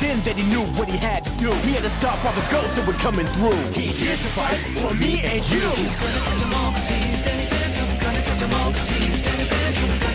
then that he knew what he had to do. He had to stop all the ghosts that were coming through. He's here to fight for me and you. He's gonna catch them all, cause he's Danny Phantom. Gonna catch them all, cause he's Danny Phantom.